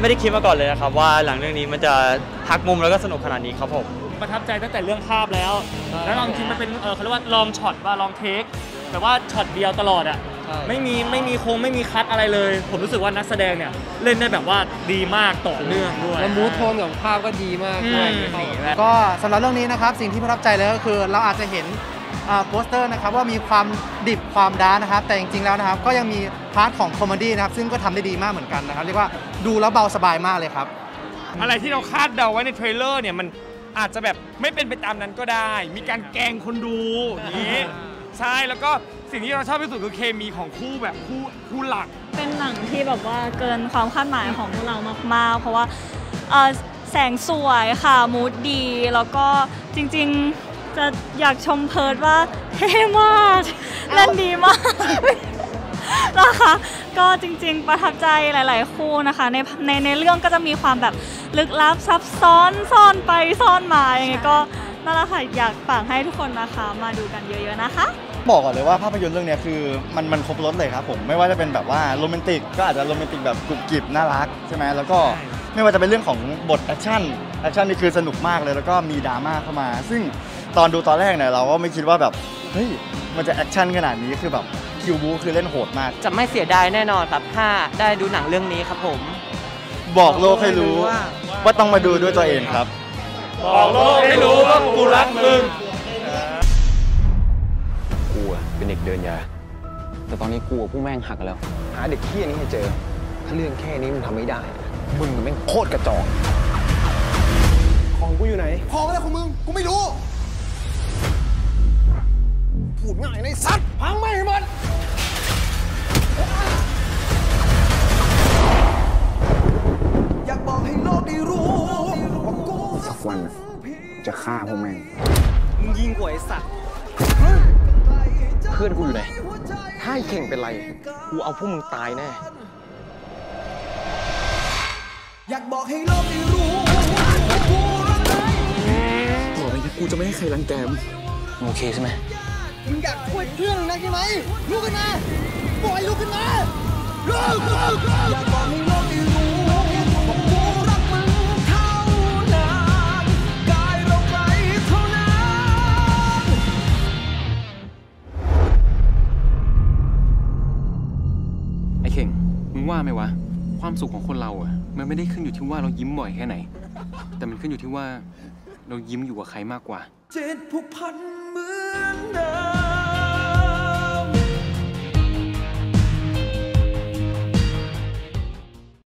ไม่ได้คิดมาก่อนเลยนะครับว่าหลังเรื่องนี้มันจะหักมุมแล้วก็สนุกขนาดนี้ครับผมประทับใจตั้งแต่เรื่องภาพแล้ว แล้ว long take มันเป็นเออเขาเรียกว่า long shot ว่า long take แต่ว่าช็อตเดียวตลอดอะไม่มีไม่มีโครงไม่มี cut อะไรเลย ผมรู้สึกว่านักแสดงเนี่ยเล่นได้แบบว่าดีมากต่อเนื่องด้วยแล้ว mood tone ของภาพก็ดีมากด้วยอืมเข้ากับก็สำหรับเรื่องนี้นะครับสิ่งที่ประทับใจเลยก็คือเราอาจจะเห็นอ่า โปสเตอร์นะครับว่ามีความดิบความ dark นะครับแต่จริงๆแล้วนะครับก็ยังมีpart ของ comedy นะครับซึ่งก็ทำได้ดีมากเหมือนกันนะครับเรียกว่าดูแล้วเบาสบายมากเลยครับอะไรที่เราคาดเดาไว้ใน trailer เนี่ยมันอาจจะแบบไม่เป็นไปตามนั้นก็ได้ มีการแกล้งคนดูอย่างนี้ใช่แล้วก็สิ่งที่เราชอบที่สุดคือเคมีของคู่แบบคู่คู่หลัก เป็นหนังที่แบบว่าเกินความคาดหมายของพวกเรามากๆ เพราะว่าเอ่อแสงสวยค่ะ mood ดี แล้วก็จริง ๆ จะอยากชมเพิร์ธว่าเท่มากเล่นดีมากนะคะก็จริงๆประทับใจหลายๆ คู่นะคะ ในในในเรื่องก็จะมีความแบบลึกลับซับซ้อนซ่อนไปซ่อนมาอย่างเงี้ยก็นั่นแหละค่ะอยากฝากให้ทุกคนนะคะมาดูกันเยอะๆนะคะ บอกก่อนเลยว่าภาพยนตร์เรื่องเนี้ยคือมันมันครบรสเลยครับผมไม่ว่าจะเป็นแบบว่าโรแมนติกก็อาจจะโรแมนติกแบบกรุบกริบน่ารักใช่ไหมแล้วก็ไม่ว่าจะเป็นเรื่องของบทแอคชั่นแอคชั่นนี่คือสนุกมากเลยแล้วก็มีดราม่าเข้ามา ซึ่ง ตอนดูตอนแรกเนี่ยเราก็ไม่คิดว่าแบบเฮ้ยมันจะแอคชั่นขนาดนี้คือแบบคิวบู๊คือเล่นโหดมาก จะไม่เสียดายแน่นอนครับถ้าได้ดูหนังเรื่องนี้ครับผม บอกโลกให้รู้ว่าต้องมาดูด้วยตัวเองครับ บอกโลกให้รู้ว่ากูรักมึงกูอะเป็นเด็กเดินยา แต่ตอนนี้กูกับผู้แม่งหักกันแล้ว หาเด็กเหี้ยนี้ให้เจอ ถ้าเรื่องแค่นี้มึงทำไม่ได้ มึงมันแม่งโคตรกระจอกของกูอยู่ไหนพอแล้วของมึง กูไม่รู้พูด ง่ายในสัตว์พังไม่ให้หมดอยากบอกให้โลกได้รู้ว่ากูสักวันน่ะจะฆ่าพวกแม่งมึงยิงกว่าไอ้สัตว์เพื่อนกูอยู่ไหน ถ้าไอ้เข่งเป็นไร กูเอาพวกมึงตายแน่ อยากบอกให้โลกได้รู้ว่ากูรักใครต่อไปนี้กูจะไม่ให้ใครรังแกมงโอเคใช่ไหม มึงอยากช่วยเพื่อนนะใช่ไหมลุกขึ้นมาปล่อยลุกขึ้นมาลุกลุกลุกอยากบอกให้โลกได้รู้ว่ากูรักมึงเท่านั้นกายเราไกลเท่านั้นไอ้เข่งมึงว่าไหมวะ ความสุขของคนเราอะมันไม่ได้ขึ้นอยู่ที่ว่าเรายิ้มบ่อยแค่ไหน แต่มันขึ้นอยู่ที่ว่าเรายิ้มอยู่กับใครมากกว่าจิตผูกพันเหมือนเดิม